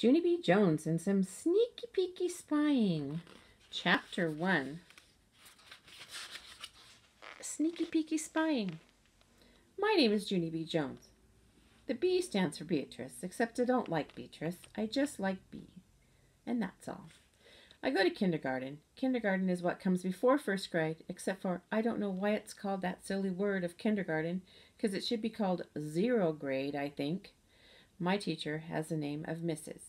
Junie B. Jones and some sneaky peeky spying. Chapter 1 Sneaky peeky spying. My name is Junie B. Jones. The B stands for Beatrice, except I don't like Beatrice. I just like B. And that's all. I go to kindergarten. Kindergarten is what comes before first grade, except for I don't know why it's called that silly word of kindergarten, because it should be called zero grade, I think. My teacher has the name of Mrs.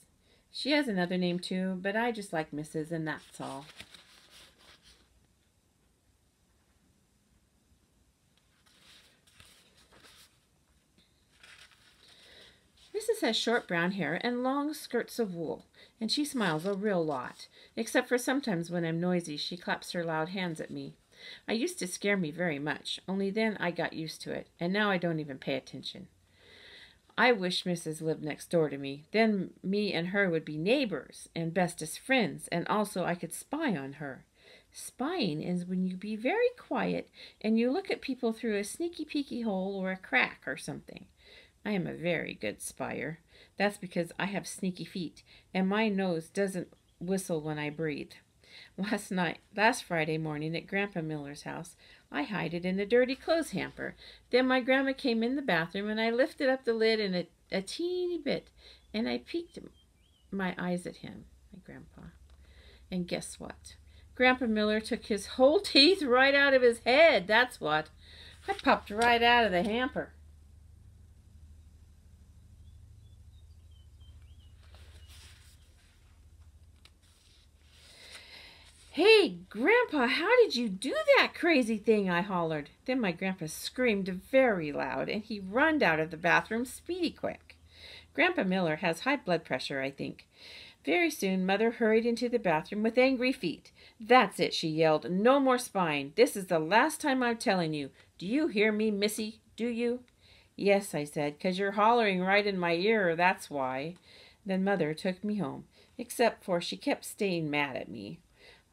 She has another name too, but I just like Mrs. and that's all. Mrs. has short brown hair and long skirts of wool, and she smiles a real lot, except for sometimes when I'm noisy she claps her loud hands at me. I used to scare me very much, only then I got used to it, and now I don't even pay attention. I wish Mrs. lived next door to me. Then me and her would be neighbors and bestest friends, and also I could spy on her. Spying is when you be very quiet and you look at people through a sneaky peeky hole or a crack or something. I am a very good spyer. That's because I have sneaky feet, and my nose doesn't whistle when I breathe. Last night, last Friday morning at Grandpa Miller's house, I hide it in the dirty clothes hamper. Then my grandma came in the bathroom, and I lifted up the lid in a, a teeny bit, and I peeked my eyes at him, my grandpa. And guess what? Grandpa Miller took his whole teeth right out of his head, that's what. I popped right out of the hamper. Hey, Grandpa, how did you do that crazy thing? I hollered. Then my grandpa screamed very loud, and he runned out of the bathroom speedy quick. Grandpa Miller has high blood pressure, I think. Very soon, Mother hurried into the bathroom with angry feet. That's it, she yelled. No more spying. This is the last time I'm telling you. Do you hear me, Missy? Do you? Yes, I said, 'cause you're hollering right in my ear, that's why. Then Mother took me home, except for she kept staying mad at me.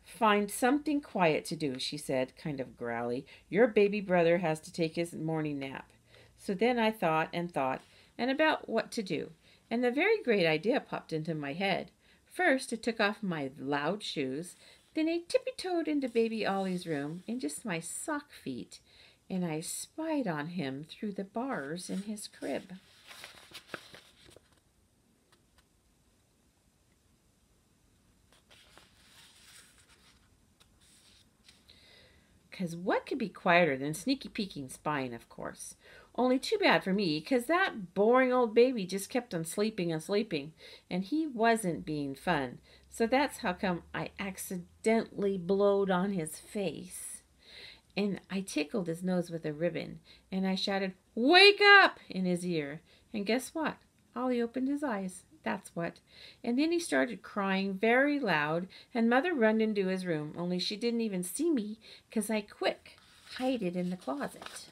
Find something quiet to do, she said, kind of growly. Your baby brother has to take his morning nap. So then I thought and thought, and about what to do, and a very great idea popped into my head. First, I took off my loud shoes, then I tippy-toed into baby Ollie's room in just my sock feet, and I spied on him through the bars in his crib. Because what could be quieter than sneaky peeking spying, of course? Only too bad for me, because that boring old baby just kept on sleeping and sleeping, and he wasn't being fun. So that's how come I accidentally blowed on his face. And I tickled his nose with a ribbon, and I shouted, Wake up! in his ear. And guess what? Ollie opened his eyes. That's what. And then he started crying very loud, and Mother run into his room, only she didn't even see me, 'cause I quick hide it in the closet.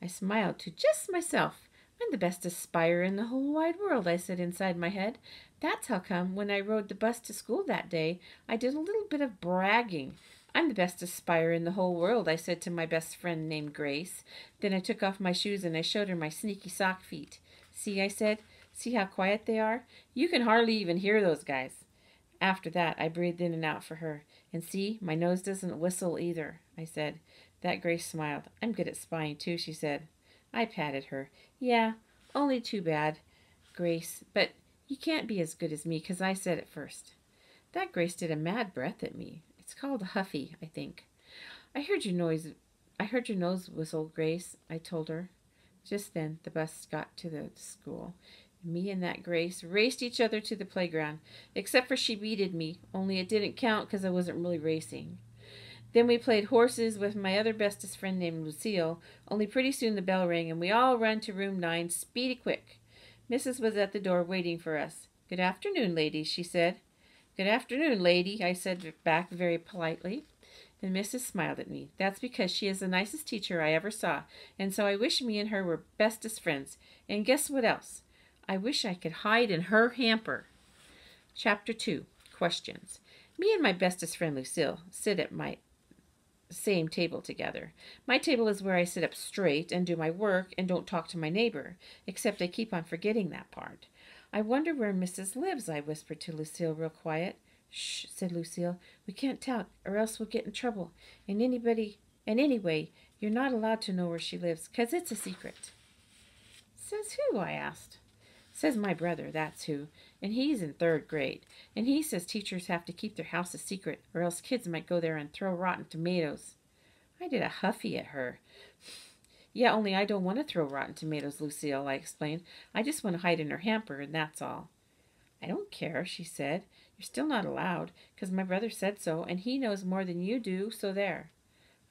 I smiled to just myself. I'm the bestest spyer in the whole wide world, I said inside my head. That's how come when I rode the bus to school that day, I did a little bit of bragging. I'm the best spyer in the whole world, I said to my best friend named Grace. Then I took off my shoes and I showed her my sneaky sock feet. See, I said, see how quiet they are? You can hardly even hear those guys. After that, I breathed in and out for her. And see, my nose doesn't whistle either, I said. That Grace smiled. I'm good at spying, too, she said. I patted her. Yeah, only too bad, Grace, but you can't be as good as me, 'cause I said it first. That Grace did a mad breath at me. It's called huffy, I think. I heard your noise. I heard your nose whistle, Grace, I told her. Just then the bus got to the school. Me and that Grace raced each other to the playground, except for she beated me, only it didn't count 'cause I wasn't really racing. Then we played horses with my other bestest friend named Lucille, only pretty soon the bell rang and we all ran to room nine speedy quick. Mrs. was at the door waiting for us. Good afternoon, ladies, she said. Good afternoon, lady, I said back very politely. Then Mrs. smiled at me. That's because she is the nicest teacher I ever saw, and so I wish me and her were bestest friends. And guess what else? I wish I could hide in her hamper. Chapter 2 Questions. Me and my bestest friend Lucille sit at my same table together. My table is where I sit up straight and do my work and don't talk to my neighbor, except I keep on forgetting that part. I wonder where Mrs. lives, I whispered to Lucille real quiet. Shh, said Lucille. We can't talk, or else we'll get in trouble. And anybody, and anyway, you're not allowed to know where she lives, 'cause it's a secret. Says who? I asked. Says my brother, that's who. And he's in third grade. And he says teachers have to keep their house a secret, or else kids might go there and throw rotten tomatoes. I did a huffy at her. Yeah, only I don't want to throw rotten tomatoes, Lucille, I explained. I just want to hide in her hamper, and that's all. I don't care, she said. You're still not allowed, 'cause my brother said so, and he knows more than you do, so there.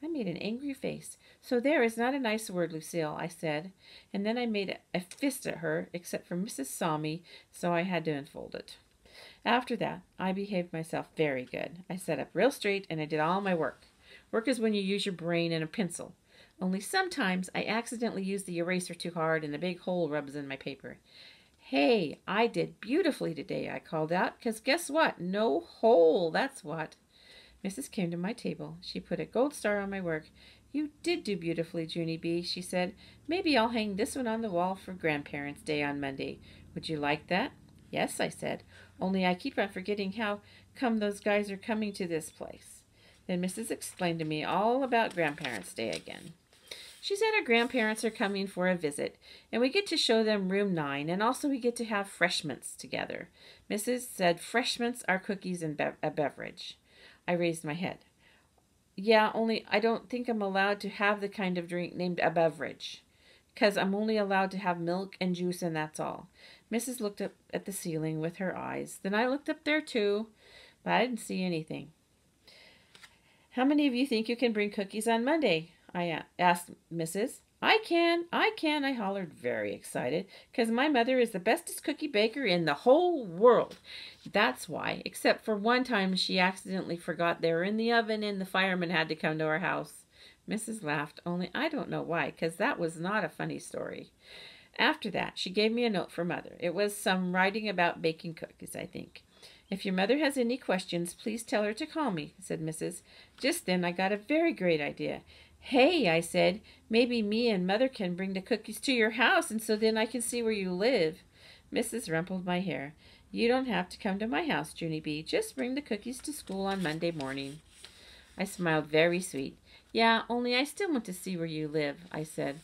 I made an angry face. So there is not a nice word, Lucille, I said, and then I made a fist at her, except for Mrs. saw me, so I had to unfold it. After that, I behaved myself very good. I sat up real straight and I did all my work. Work is when you use your brain and a pencil. Only sometimes I accidentally use the eraser too hard and a big hole rubs in my paper. Hey, I did beautifully today, I called out, because guess what? No hole, that's what. Mrs. came to my table. She put a gold star on my work. You did do beautifully, Junie B., she said. Maybe I'll hang this one on the wall for Grandparents' Day on Monday. Would you like that? Yes, I said. Only I keep on forgetting how come those guys are coming to this place. Then Mrs. explained to me all about Grandparents' Day again. She said her grandparents are coming for a visit, and we get to show them room nine, and also we get to have freshments together. Mrs. said freshments are cookies and be- a beverage. I raised my head. Yeah, only I don't think I'm allowed to have the kind of drink named a beverage. Because I'm only allowed to have milk and juice, and that's all. Mrs. looked up at the ceiling with her eyes. Then I looked up there, too, but I didn't see anything. How many of you think you can bring cookies on Monday? I asked Mrs. I can, I can, I hollered, very excited, because my mother is the bestest cookie baker in the whole world. That's why, except for one time she accidentally forgot they were in the oven and the fireman had to come to our house. Mrs. laughed, only I don't know why, because that was not a funny story. After that, she gave me a note for mother. It was some writing about baking cookies, I think. If your mother has any questions, please tell her to call me, said Mrs. Just then I got a very great idea. Hey, I said, maybe me and mother can bring the cookies to your house, and so then I can see where you live. Mrs. rumpled my hair. You don't have to come to my house, Junie B. Just bring the cookies to school on Monday morning. I smiled very sweet. Yeah, only I still want to see where you live, I said.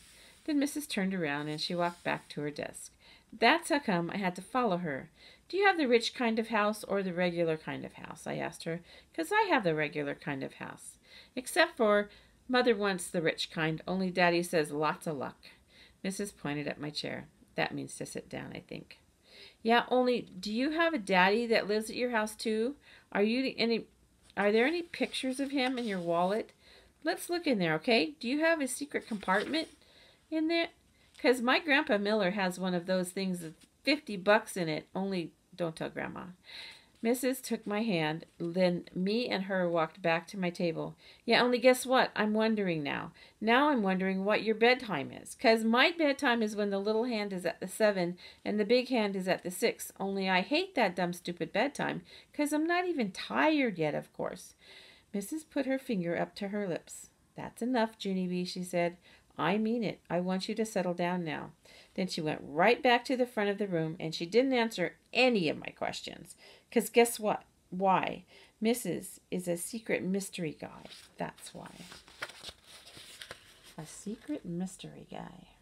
Then Mrs. turned around and she walked back to her desk. That's how come I had to follow her. Do you have the rich kind of house or the regular kind of house? I asked her, because I have the regular kind of house. Except for Mother wants the rich kind, only Daddy says lots of luck. Mrs. pointed at my chair. That means to sit down, I think. Yeah, only do you have a daddy that lives at your house too? Are you any are there any pictures of him in your wallet? Let's look in there, okay? Do you have a secret compartment in there? Cuz my grandpa Miller has one of those things with 50 bucks in it. Only don't tell grandma. Mrs. took my hand, then me and her walked back to my table. Yeah, only guess what? I'm wondering now. Now I'm wondering what your bedtime is. 'Cause my bedtime is when the little hand is at the seven and the big hand is at the six. Only I hate that dumb stupid bedtime, 'cause I'm not even tired yet, of course. Mrs. put her finger up to her lips. That's enough, Junie B, she said. I mean it. I want you to settle down now. Then she went right back to the front of the room and she didn't answer any of my questions. Because guess what? Why? Mrs. is a secret mystery guy. That's why. A secret mystery guy.